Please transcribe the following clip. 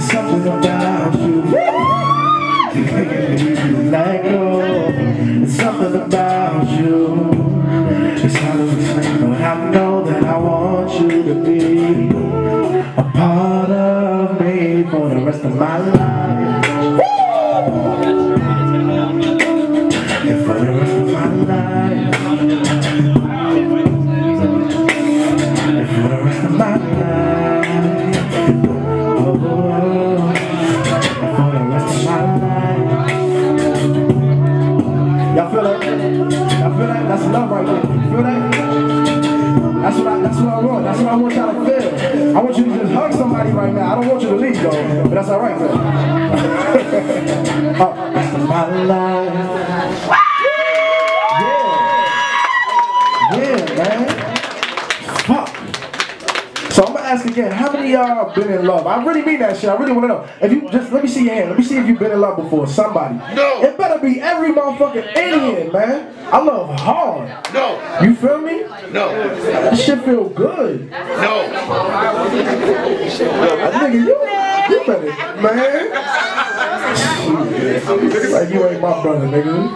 Something about you. Let go. It's something about you. It's hard to explain I know that I want you to be A part of me For the rest of my life. If for the rest of my life. Love right there. Feel that? That's what I, that's what I want. That's what I want y'all to feel. I want you to just hug somebody right now. I don't want you to leave though, but that's all right, rest oh. my life. So I'm gonna ask again, how many of y'all been in love? I really mean that shit. I really wanna know. If you just let me see your hand. Let me see if you've been in love before. Somebody. No. It better be every motherfucking alien, man. I love hard. No, You feel me? no, That shit feel good. no. Nigga, you, you better, man. Like you ain't my brother, nigga.